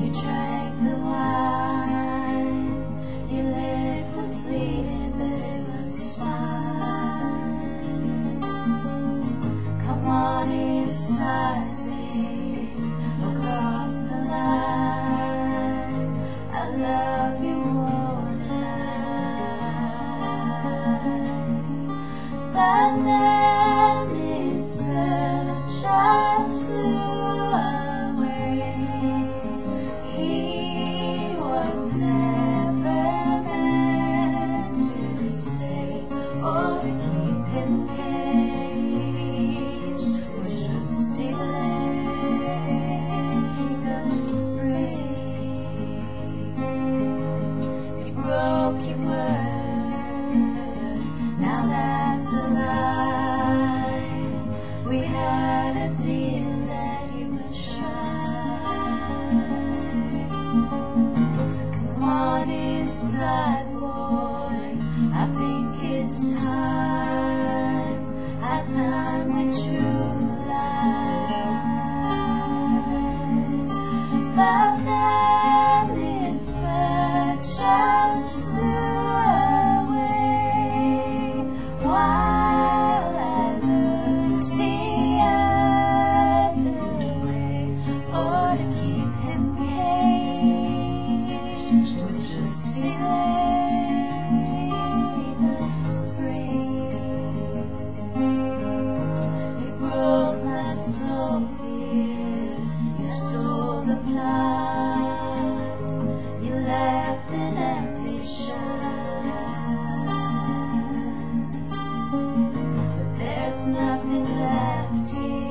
you drank the wine, your lip was bleeding, but it was fine. Come on inside. What a deal that you would try. Come on inside, boy. I think it's time. spring. You broke my soul, dear. You stole the plot. You left an empty shell. But there's nothing left here.